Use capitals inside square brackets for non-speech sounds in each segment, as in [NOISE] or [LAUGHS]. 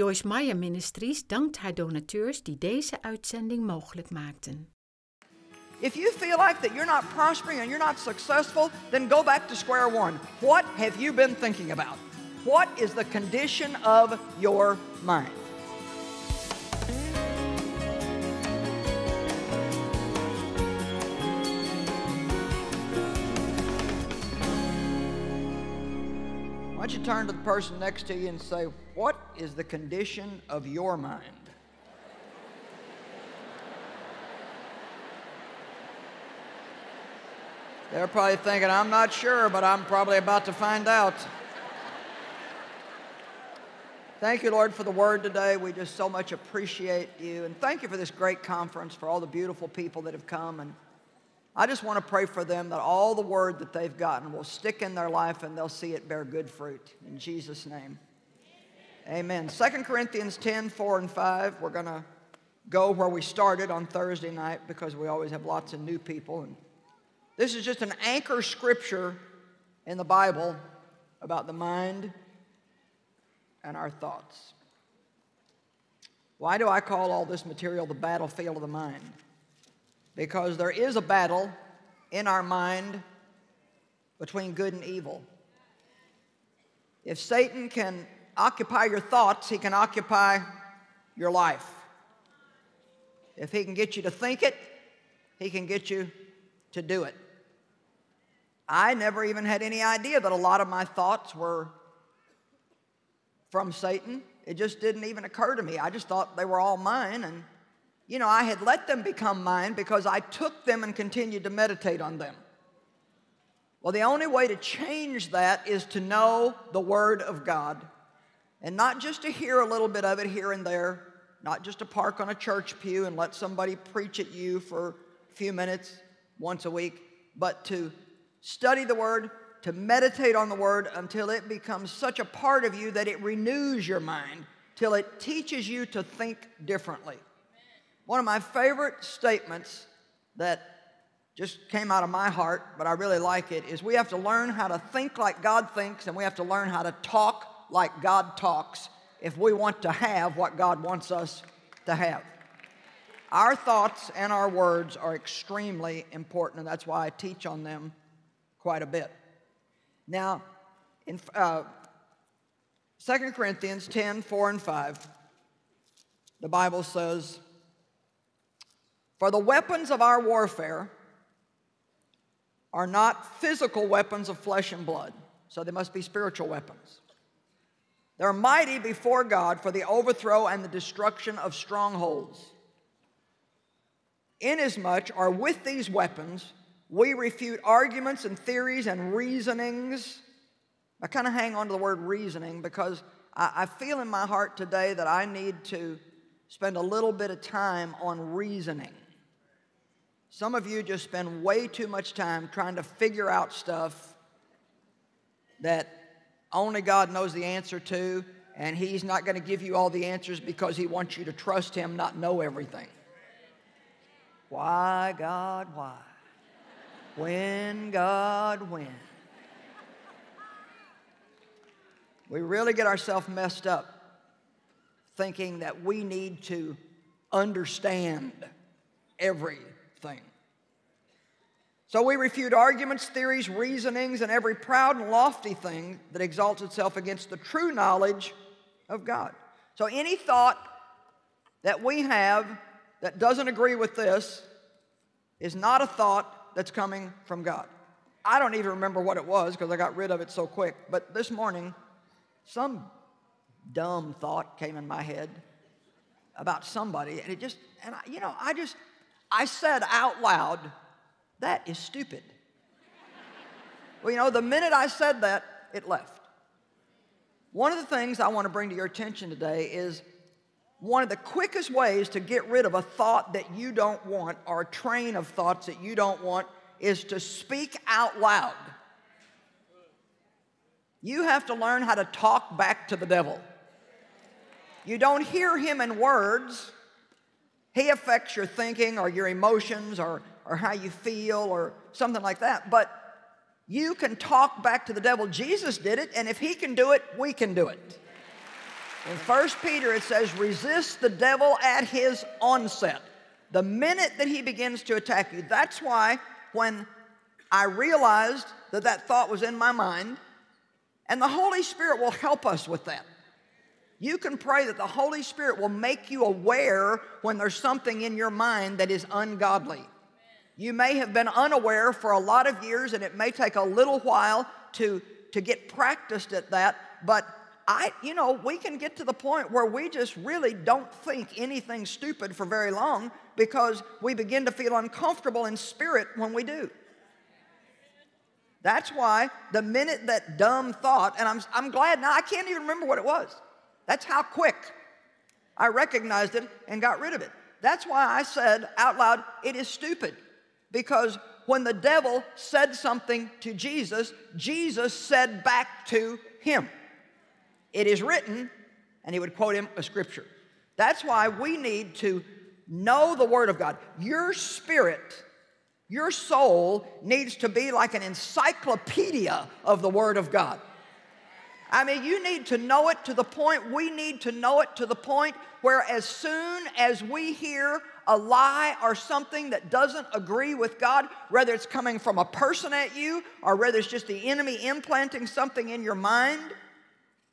Joyce Meyer Ministries dankt haar donateurs die deze uitzending mogelijk maakten. If you feel like that you're not prospering and you're not successful, then go back to square one. What have you been thinking about? What is the condition of your mind? Don't you turn to the person next to you and say, What is the condition of your mind? They're probably thinking, I'm not sure, but I'm probably about to find out. Thank you, Lord, for the word today. We just so much appreciate you. And thank you for this great conference, for all the beautiful people that have come. And I just want to pray for them that all the word that they've gotten will stick in their life and they'll see it bear good fruit. In Jesus' name. Amen. 2 Corinthians 10, 4 and 5. We're going to go where we started on Thursday night because we always have lots of new people. And this is just an anchor scripture in the Bible about the mind and our thoughts. Why do I call all this material the battlefield of the mind? Because there is a battle in our mind between good and evil. If Satan can occupy your thoughts, he can occupy your life. If he can get you to think it, he can get you to do it. I never even had any idea that a lot of my thoughts were from Satan. It just didn't even occur to me. I just thought they were all mine. And, you know, I had let them become mine because I took them and continued to meditate on them. Well, the only way to change that is to know the Word of God and not just to hear a little bit of it here and there, not just to park on a church pew and let somebody preach at you for a few minutes once a week, but to study the Word, to meditate on the Word until it becomes such a part of you that it renews your mind, till it teaches you to think differently. One of my favorite statements that just came out of my heart, but I really like it, is we have to learn how to think like God thinks and we have to learn how to talk like God talks if we want to have what God wants us to have. Our thoughts and our words are extremely important, and that's why I teach on them quite a bit. Now, in uh, 2 Corinthians 10 4 and 5, the Bible says, For the weapons of our warfare are not physical weapons of flesh and blood, so they must be spiritual weapons. They're mighty before God for the overthrow and the destruction of strongholds. Inasmuch are with these weapons, we refute arguments and theories and reasonings. I kind of hang on to the word reasoning because I, I, feel in my heart today that I need to spend a little bit of time on reasoning. Some of you just spend way too much time trying to figure out stuff that only God knows the answer to, and He's not going to give you all the answers because He wants you to trust Him, not know everything. Why, God, why? When, God, when? We really get ourselves messed up thinking that we need to understand everything. So we refute arguments, theories, reasonings, and every proud and lofty thing that exalts itself against the true knowledge of God. So any thought that we have that doesn't agree with this is not a thought that's coming from God. I don't even remember what it was because I got rid of it so quick. But this morning, some dumb thought came in my head about somebody, and it just, and I, you know, I just, I said out loud, that is stupid. well, you know, the minute I said that, it left. One of the things I want to bring to your attention today is one of the quickest ways to get rid of a thought that you don't want or a train of thoughts that you don't want is to speak out loud. You have to learn how to talk back to the devil. You don't hear him in words. He affects your thinking or your emotions or, or how you feel or something like that. But you can talk back to the devil. Jesus did it, and if he can do it, we can do it. In 1 Peter, it says, resist the devil at his onset. The minute that he begins to attack you. That's why when I realized that that thought was in my mind, and the Holy Spirit will help us with that. You can pray that the Holy Spirit will make you aware when there's something in your mind that is ungodly. You may have been unaware for a lot of years, and it may take a little while to, to get practiced at that, but I, you know, we can get to the point where we just really don't think anything stupid for very long because we begin to feel uncomfortable in spirit when we do. That's why the minute that dumb thought, and I'm, I'm glad now, I can't even remember what it was. That's how quick I recognized it and got rid of it. That's why I said out loud, it is stupid. Because when the devil said something to Jesus, Jesus said back to him, It is written, and he would quote him a scripture. That's why we need to know the Word of God. Your spirit your soul needs to be like an encyclopedia of the Word of God. I mean, you need to know it to the point, we need to know it to the point where as soon as we hear a lie or something that doesn't agree with God, whether it's coming from a person at you or whether it's just the enemy implanting something in your mind,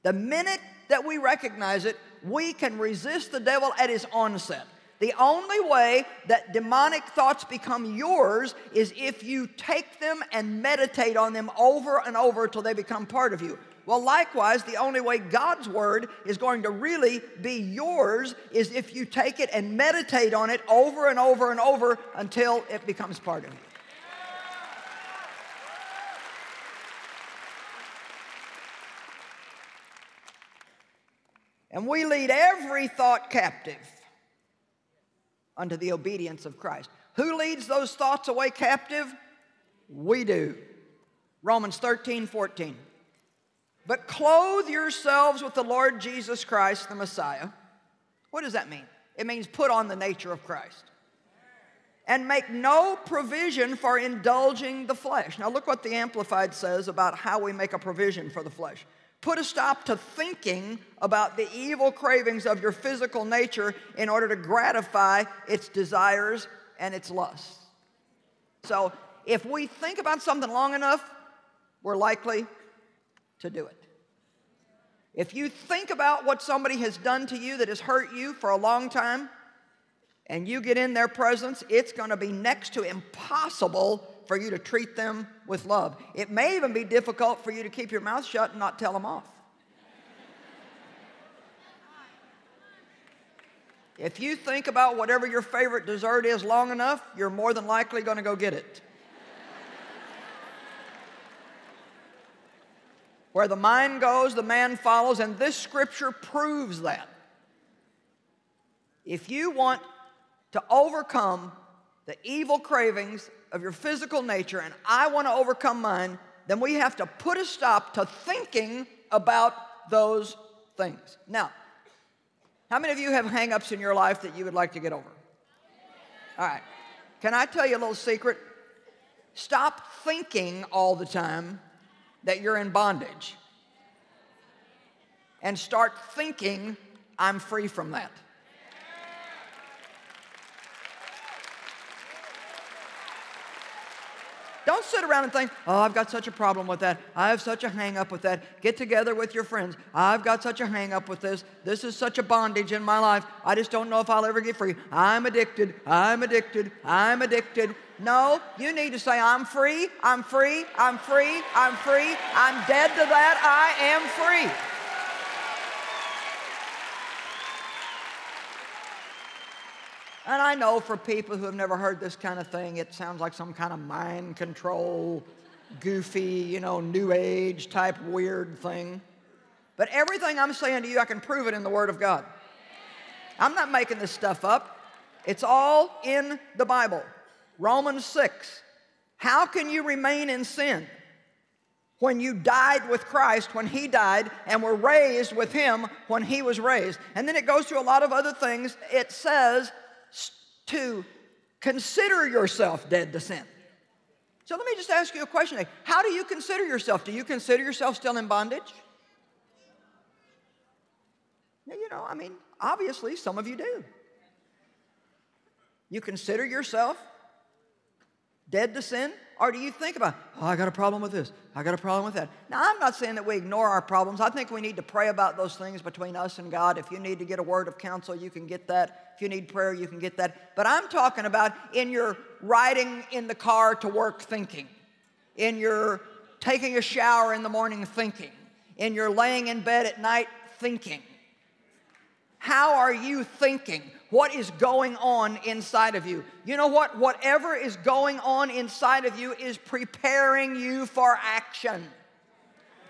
the minute that we recognize it, we can resist the devil at his onset. The only way that demonic thoughts become yours is if you take them and meditate on them over and over until they become part of you. Well, likewise, the only way God's word is going to really be yours is if you take it and meditate on it over and over and over until it becomes part of you. And we lead every thought captive unto the obedience of Christ. Who leads those thoughts away captive? We do. Romans 13, 14. But clothe yourselves with the Lord Jesus Christ, the Messiah. What does that mean? It means put on the nature of Christ. And make no provision for indulging the flesh. Now, look what the Amplified says about how we make a provision for the flesh. Put a stop to thinking about the evil cravings of your physical nature in order to gratify its desires and its lusts. So, if we think about something long enough, we're likely to do it. If you think about what somebody has done to you that has hurt you for a long time, and you get in their presence, it's going to be next to impossible for you to treat them with love. It may even be difficult for you to keep your mouth shut and not tell them off. If you think about whatever your favorite dessert is long enough, you're more than likely going to go get it. Where the mind goes, the man follows, and this scripture proves that. If you want to overcome the evil cravings of your physical nature, and I want to overcome mine, then we have to put a stop to thinking about those things. Now, how many of you have hangups in your life that you would like to get over? All right. Can I tell you a little secret? Stop thinking all the time that you're in bondage and start thinking, I'm free from that. Don't sit around and think, oh, I've got such a problem with that. I have such a hang up with that. Get together with your friends. I've got such a hang up with this. This is such a bondage in my life. I just don't know if I'll ever get free. I'm addicted. I'm addicted. I'm addicted. No, you need to say, I'm free. I'm free. I'm free. I'm free. I'm dead to that. I am free. And I know for people who have never heard this kind of thing, it sounds like some kind of mind control, goofy, you know, new age type weird thing. But everything I'm saying to you, I can prove it in the Word of God. I'm not making this stuff up. It's all in the Bible. Romans 6. How can you remain in sin when you died with Christ when He died and were raised with Him when He was raised? And then it goes through a lot of other things. It says to consider yourself dead to sin. So let me just ask you a question. How do you consider yourself? Do you consider yourself still in bondage? You know, I mean, obviously, some of you do. You consider yourself dead to sin? Or do you think about, oh, I got a problem with this, I got a problem with that? Now, I'm not saying that we ignore our problems. I think we need to pray about those things between us and God. If you need to get a word of counsel, you can get that. If you need prayer, you can get that. But I'm talking about in your riding in the car to work thinking, in your taking a shower in the morning thinking, in your laying in bed at night thinking. How are you thinking? What is going on inside of you? You know what? Whatever is going on inside of you is preparing you for action.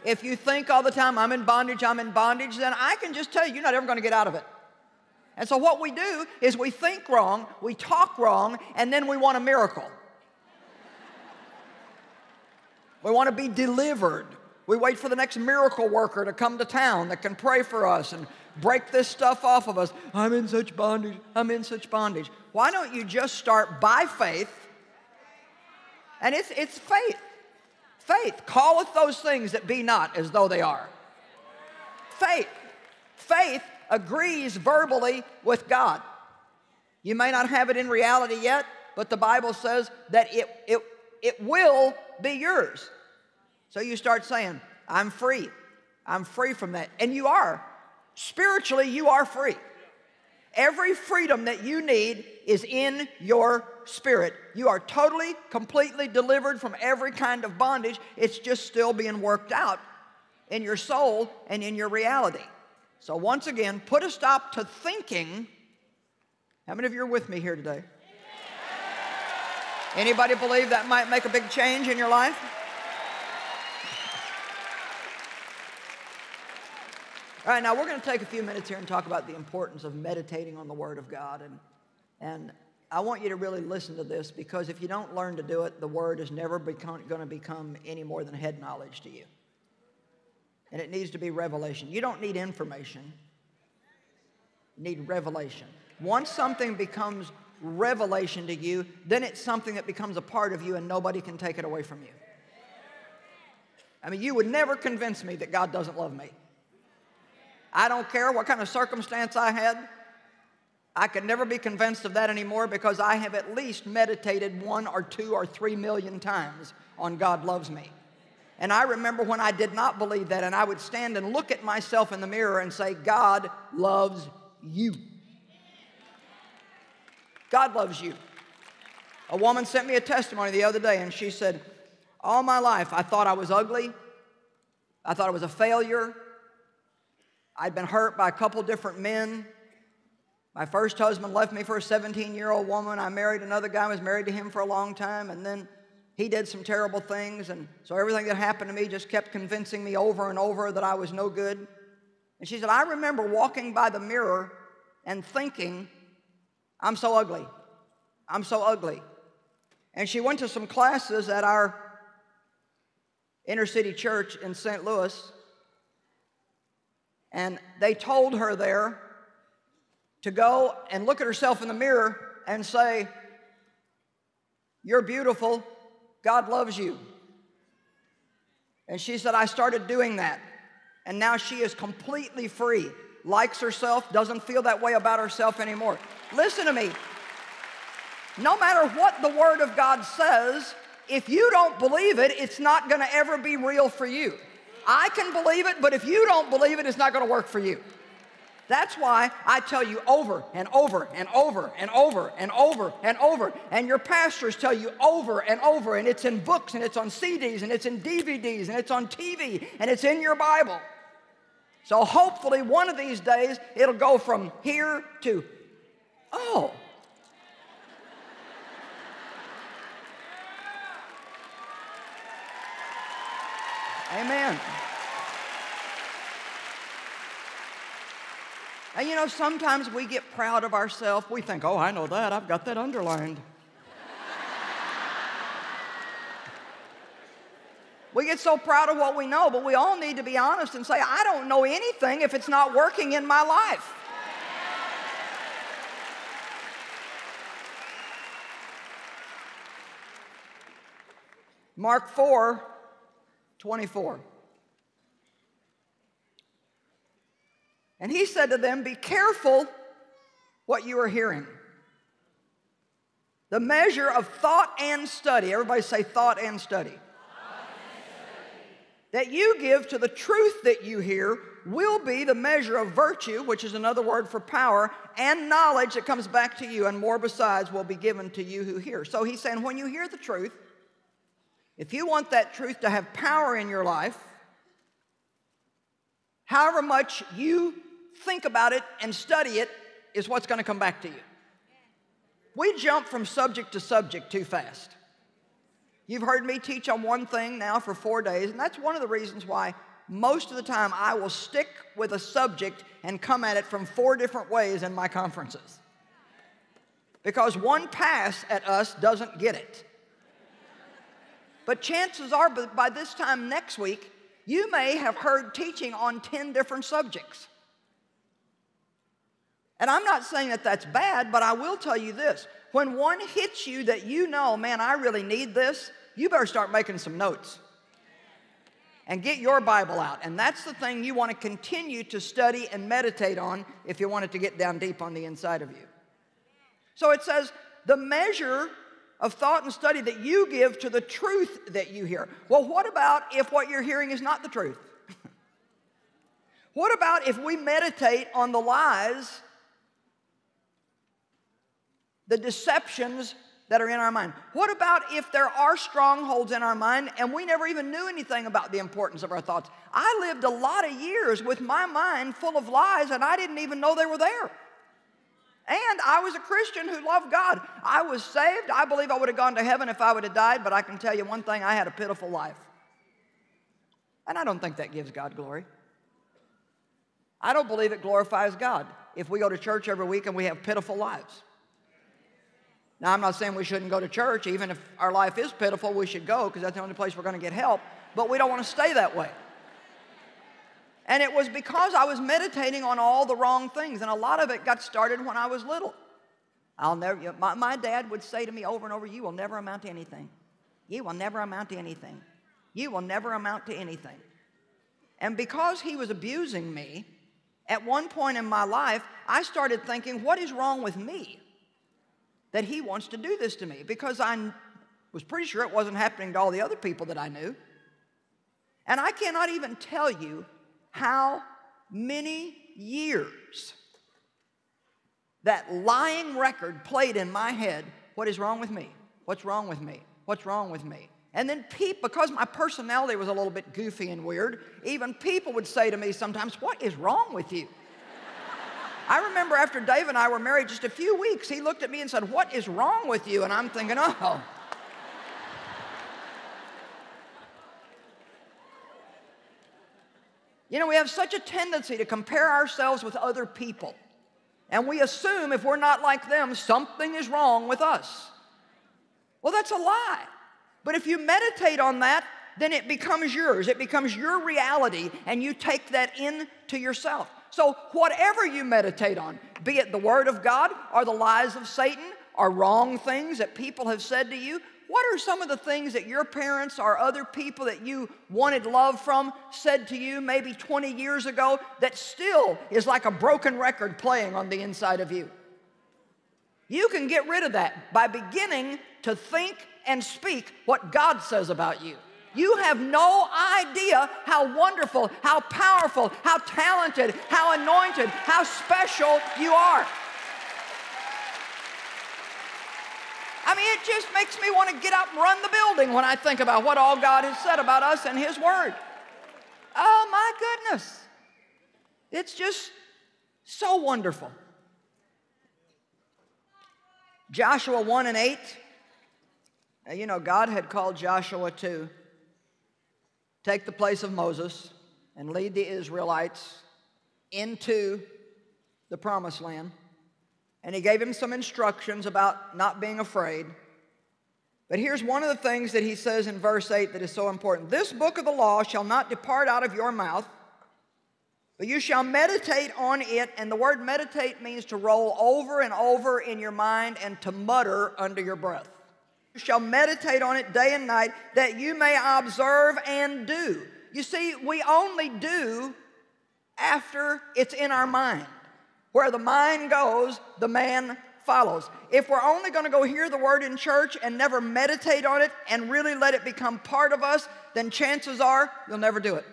If you think all the time, I'm in bondage, I'm in bondage, then I can just tell you, you're not ever going to get out of it. And so, what we do is we think wrong, we talk wrong, and then we want a miracle. we want to be delivered. We wait for the next miracle worker to come to town that can pray for us and break this stuff off of us. I'm in such bondage. I'm in such bondage. Why don't you just start by faith? And it's, it's faith. Faith. Calleth those things that be not as though they are. Faith. Faith agrees verbally with God. You may not have it in reality yet, but the Bible says that it, it, it will be yours. So you start saying, I'm free. I'm free from that. And you are. Spiritually, you are free. Every freedom that you need is in your spirit. You are totally, completely delivered from every kind of bondage. It's just still being worked out in your soul and in your reality. So, once again, put a stop to thinking. How many of you are with me here today? Anybody believe that might make a big change in your life? All right, now we're going to take a few minutes here and talk about the importance of meditating on the Word of God. And, and I want you to really listen to this because if you don't learn to do it, the Word is never become, going to become any more than head knowledge to you. And it needs to be revelation. You don't need information, you need revelation. Once something becomes revelation to you, then it's something that becomes a part of you and nobody can take it away from you. I mean, you would never convince me that God doesn't love me. I don't care what kind of circumstance I had. I could never be convinced of that anymore because I have at least meditated one or two or three million times on God loves me. And I remember when I did not believe that, and I would stand and look at myself in the mirror and say, God loves you. God loves you. A woman sent me a testimony the other day, and she said, All my life I thought I was ugly, I thought I was a failure, I'd been hurt by a couple different men. My first husband left me for a 17 year old woman. I married another guy, I was married to him for a long time, and then he did some terrible things. And so everything that happened to me just kept convincing me over and over that I was no good. And she said, I remember walking by the mirror and thinking, I'm so ugly. I'm so ugly. And she went to some classes at our inner city church in St. Louis. And they told her there to go and look at herself in the mirror and say, You're beautiful. God loves you. And she said, I started doing that. And now she is completely free, likes herself, doesn't feel that way about herself anymore. Listen to me. No matter what the Word of God says, if you don't believe it, it's not going to ever be real for you. I can believe it, but if you don't believe it, it's not going to work for you. That's why I tell you over and over and over and over and over and over. And your pastors tell you over and over. And it's in books and it's on CDs and it's in DVDs and it's on TV and it's in your Bible. So hopefully one of these days it'll go from here to, oh. Amen. And you know, sometimes we get proud of ourselves. We think, oh, I know that. I've got that underlined. we get so proud of what we know, but we all need to be honest and say, I don't know anything if it's not working in my life. Mark 4 24. And he said to them, Be careful what you are hearing. The measure of thought and study, everybody say thought and study, thought and study. that you give to the truth that you hear will be the measure of virtue, which is another word for power, and knowledge that comes back to you, and more besides will be given to you who hear. So he's saying, when you hear the truth, if you want that truth to have power in your life, however much you think about it and study it is what's going to come back to you. We jump from subject to subject too fast. You've heard me teach on one thing now for four days, and that's one of the reasons why most of the time I will stick with a subject and come at it from four different ways in my conferences. Because one pass at us doesn't get it. But chances are, by this time next week, you may have heard teaching on 10 different subjects. And I'm not saying that that's bad, but I will tell you this. When one hits you that you know, man, I really need this, you better start making some notes and get your Bible out. And that's the thing you want to continue to study and meditate on if you want it to get down deep on the inside of you. So it says, the measure of thought and study that you give to the truth that you hear. Well, what about if what you're hearing is not the truth? [LAUGHS] what about if we meditate on the lies, the deceptions that are in our mind? What about if there are strongholds in our mind and we never even knew anything about the importance of our thoughts? I lived a lot of years with my mind full of lies and I didn't even know they were there. And I was a Christian who loved God. I was saved. I believe I would have gone to heaven if I would have died, but I can tell you one thing I had a pitiful life. And I don't think that gives God glory. I don't believe it glorifies God if we go to church every week and we have pitiful lives. Now, I'm not saying we shouldn't go to church. Even if our life is pitiful, we should go because that's the only place we're going to get help. But we don't want to stay that way. And it was because I was meditating on all the wrong things. And a lot of it got started when I was little. I'll never, my, my dad would say to me over and over, You will never amount to anything. You will never amount to anything. You will never amount to anything. And because he was abusing me, at one point in my life, I started thinking, What is wrong with me? that he wants to do this to me because I was pretty sure it wasn't happening to all the other people that I knew. And I cannot even tell you how many years that lying record played in my head what is wrong with me? What's wrong with me? What's wrong with me? And then people, because my personality was a little bit goofy and weird, even people would say to me sometimes, What is wrong with you? [LAUGHS] I remember after Dave and I were married just a few weeks, he looked at me and said, What is wrong with you? And I'm thinking, Oh. You know, we have such a tendency to compare ourselves with other people. And we assume if we're not like them, something is wrong with us. Well, that's a lie. But if you meditate on that, then it becomes yours. It becomes your reality, and you take that into yourself. So, whatever you meditate on, be it the Word of God or the lies of Satan or wrong things that people have said to you, what are some of the things that your parents or other people that you wanted love from said to you maybe 20 years ago that still is like a broken record playing on the inside of you? You can get rid of that by beginning to think and speak what God says about you. You have no idea how wonderful, how powerful, how talented, how anointed, how special you are. I mean, it just makes me want to get up and run the building when I think about what all God has said about us and His Word. Oh, my goodness. It's just so wonderful. Joshua 1 and 8. You know, God had called Joshua to take the place of Moses and lead the Israelites into the promised land. And he gave him some instructions about not being afraid. But here's one of the things that he says in verse 8 that is so important This book of the law shall not depart out of your mouth, but you shall meditate on it. And the word meditate means to roll over and over in your mind and to mutter under your breath You shall meditate on it day and night, that you may observe and do. You see, we only do after it's in our mind. Where the mind goes, the man follows. If we're only going to go hear the word in church and never meditate on it and really let it become part of us, then chances are you'll never do it.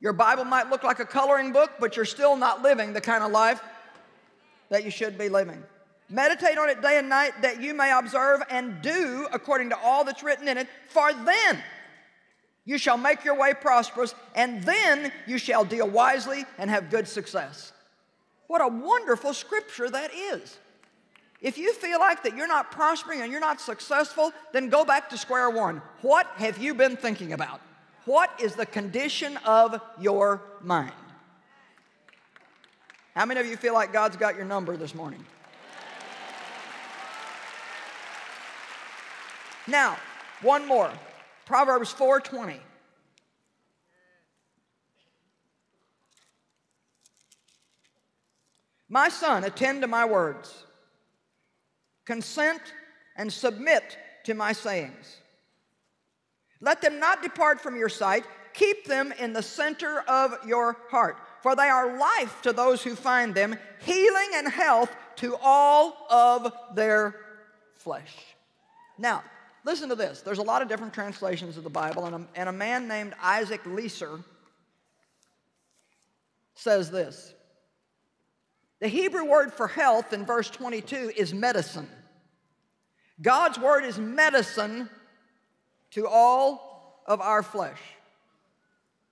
Your Bible might look like a coloring book, but you're still not living the kind of life that you should be living. Meditate on it day and night that you may observe and do according to all that's written in it, for then you shall make your way prosperous, and then you shall deal wisely and have good success. What a wonderful scripture that is. If you feel like that you're not prospering and you're not successful, then go back to square one. What have you been thinking about? What is the condition of your mind? How many of you feel like God's got your number this morning? Now, one more. Proverbs 4:20. My son, attend to my words. Consent and submit to my sayings. Let them not depart from your sight. Keep them in the center of your heart, for they are life to those who find them, healing and health to all of their flesh. Now, listen to this. There's a lot of different translations of the Bible, and a, and a man named Isaac Leeser says this The Hebrew word for health in verse 22 is medicine. God's word is medicine to all of our flesh.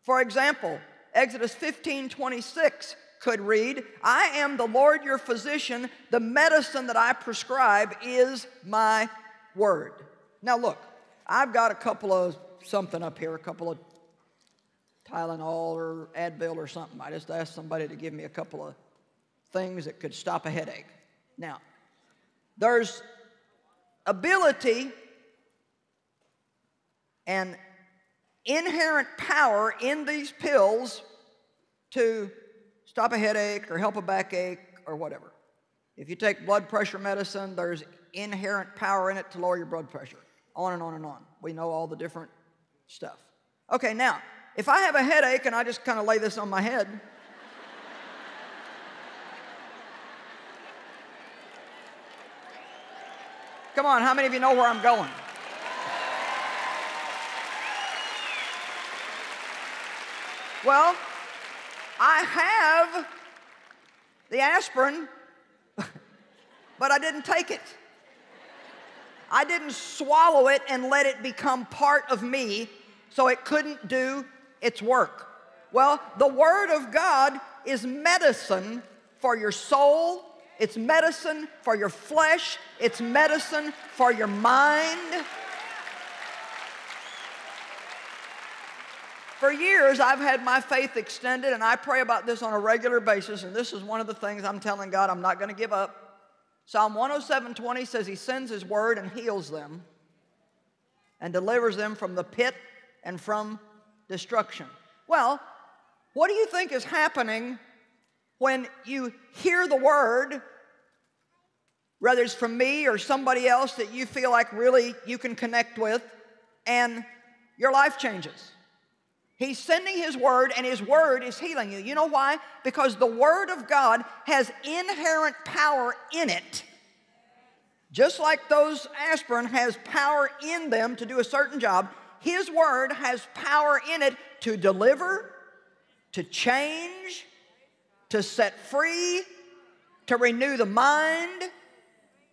For example, Exodus 15 26 could read, I am the Lord your physician. The medicine that I prescribe is my word. Now, look, I've got a couple of something up here, a couple of Tylenol or Advil or something. I just asked somebody to give me a couple of things that could stop a headache. Now, there's ability and inherent power in these pills to stop a headache or help a backache or whatever. If you take blood pressure medicine, there's inherent power in it to lower your blood pressure. On and on and on. We know all the different stuff. Okay, now, if I have a headache and I just kind of lay this on my head, come on, how many of you know where I'm going? Well, I have the aspirin, [LAUGHS] but I didn't take it. I didn't swallow it and let it become part of me so it couldn't do its work. Well, the Word of God is medicine for your soul, it's medicine for your flesh, it's medicine for your mind. For years, I've had my faith extended, and I pray about this on a regular basis, and this is one of the things I'm telling God I'm not going to give up. Psalm 107:20 says he sends his word and heals them and delivers them from the pit and from destruction. Well, what do you think is happening when you hear the word, whether it's from me or somebody else that you feel like really you can connect with, and your life changes? He's sending His word, and His word is healing you. You know why? Because the word of God has inherent power in it. Just like those aspirin has power in them to do a certain job, His word has power in it to deliver, to change, to set free, to renew the mind,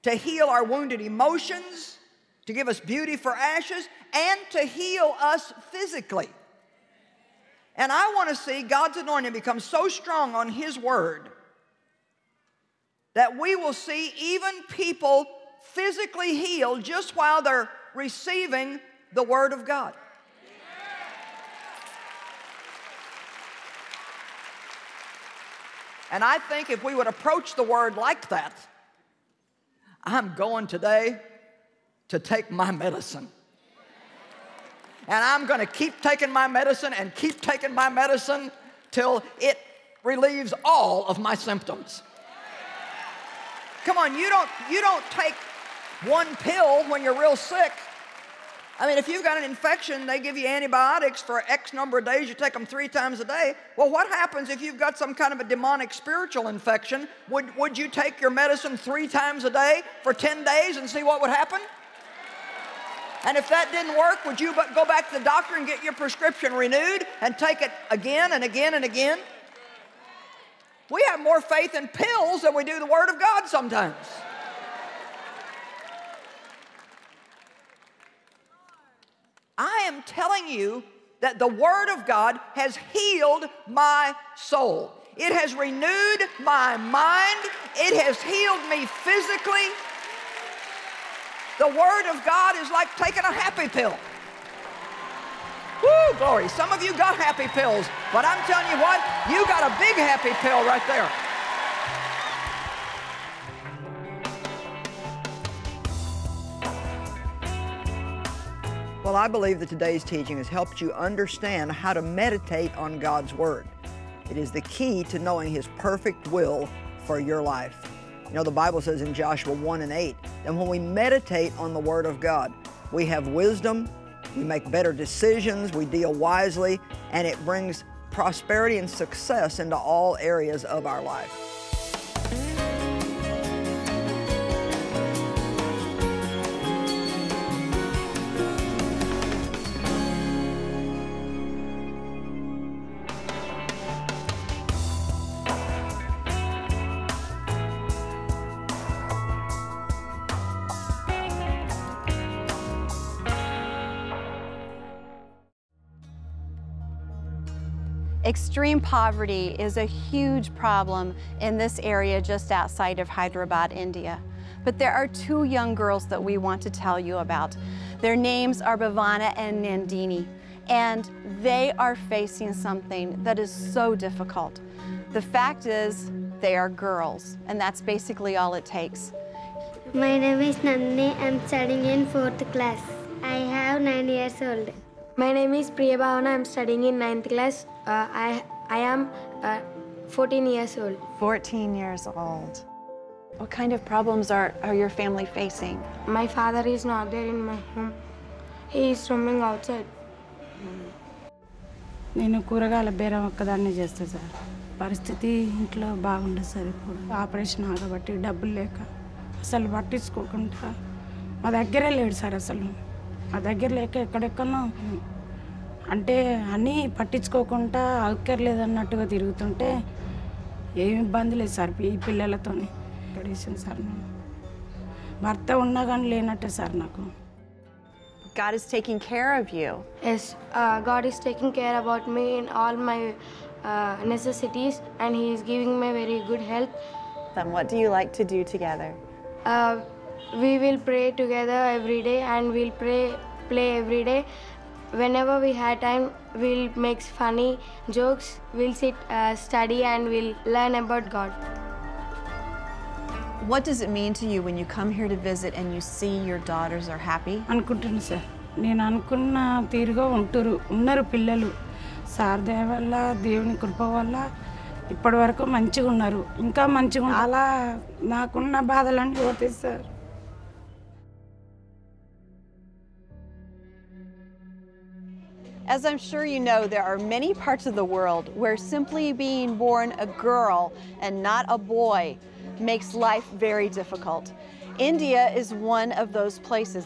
to heal our wounded emotions, to give us beauty for ashes, and to heal us physically. And I want to see God's anointing become so strong on His Word that we will see even people physically healed just while they're receiving the Word of God. And I think if we would approach the Word like that, I'm going today to take my medicine and I'm going to keep taking my medicine and keep taking my medicine till it relieves all of my symptoms. Come on, you don't, you don't take one pill when you're real sick. I mean, if you've got an infection, they give you antibiotics for X number of days. You take them three times a day. Well, what happens if you've got some kind of a demonic spiritual infection? Would, would you take your medicine three times a day for 10 days and see what would happen? And if that didn't work, would you go back to the doctor and get your prescription renewed and take it again and again and again? We have more faith in pills than we do the Word of God sometimes. I am telling you that the Word of God has healed my soul. It has renewed my mind. It has healed me physically. The Word of God is like taking a happy pill. Woo, glory. Some of you got happy pills, but I'm telling you what, you got a big happy pill right there. Well, I believe that today's teaching has helped you understand how to meditate on God's Word. It is the key to knowing His perfect will for your life. You know, the Bible says in Joshua 1 and 8 that when we meditate on the Word of God, we have wisdom, we make better decisions, we deal wisely, and it brings prosperity and success into all areas of our life. Extreme poverty is a huge problem in this area just outside of Hyderabad, India. But there are two young girls that we want to tell you about. Their names are Bhavana and Nandini, and they are facing something that is so difficult. The fact is, they are girls, and that's basically all it takes. My name is Nandini. I'm studying in fourth class. I have nine years old. My name is Priya Bhavana. I'm studying in ninth class. Uh, I, I am uh, 14 years old. 14 years old. What kind of problems are, are your family facing? My father is not there in my home. He is roaming outside. నేను కూరగాయల బేరం ఒక్కదాన్నే చేస్తా sir పరిస్థితి ఇంట్లో బాగుండదు sir ఇప్పుడు operation ఆగబట్టి డబ్బులు లేక అసలు పట్టించుకోకుండా మా దగ్గరే లేడు సార్ అసలు మా దగ్గర లేక ఎక్కడెక్కడో అంటే అన్నీ పట్టించుకోకుండా అవక్కర్లేదు అన్నట్టుగా తిరుగుతుంటే ఏమి ఇబ్బంది లేదు సార్ ఈ పిల్లలతో పడేసాను సార్ నేను భర్త ఉన్నా కానీ లేనట్టే సార్ నాకు God is taking care of you. Yes, uh, God is taking care about me in all my uh, necessities and He is giving me very good health. Then what do you like to do together? Uh, we will pray together every day and we'll pray, play every day. Whenever we have time, we'll make funny jokes. We'll sit, uh, study, and we'll learn about God. What does it mean to you when you come here to visit and you see your daughters are happy? అనుకుంటున్నాను sir నేను అనుకున్న తీరుగా ఉంటురు ఉన్నారు పిల్లలు sir దయ వల్ల దేవుని కృప వల్ల ఇప్పటి వరకు మంచిగా ఉన్నారు ఇంకా మంచిగా ఉన్నారు. అలా నాకున్న బాధలన్నీ పోతాయి sir As I'm sure you know, there are many parts of the world where simply being born a girl and not a boy makes life very difficult. India is one of those places.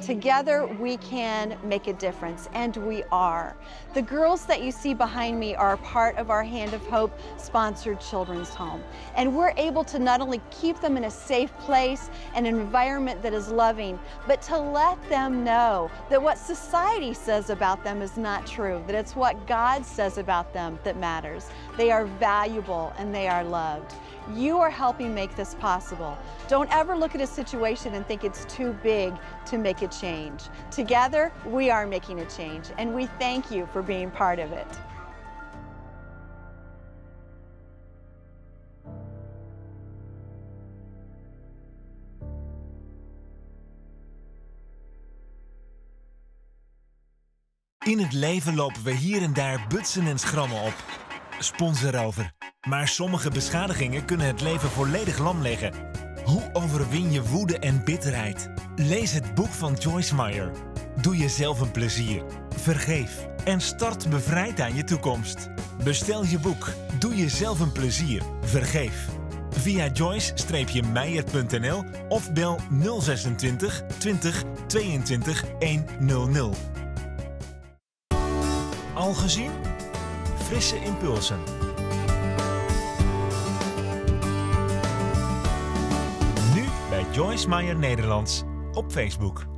Together we can make a difference, and we are. The girls that you see behind me are part of our Hand of Hope sponsored children's home. And we're able to not only keep them in a safe place an environment that is loving, but to let them know that what society says about them is not true, that it's what God says about them that matters. They are valuable and they are loved. You are helping make this possible. Don't ever look at a situation and think it's too big to make a change. Together, we are making a change, and we thank you for being part of it. In het leven lopen we hier en daar butsen en schrammen op. Sponsor over. Maar sommige beschadigingen kunnen het leven volledig lam leggen. Hoe overwin je woede en bitterheid? Lees het boek van Joyce Meyer. Doe jezelf een plezier. Vergeef. En start bevrijd aan je toekomst. Bestel je boek. Doe jezelf een plezier. Vergeef. Via joyce-meijer.nl of bel 026 20 22 100. Al gezien? Frisse impulsen. Nu bij Joyce Meyer Nederlands op Facebook.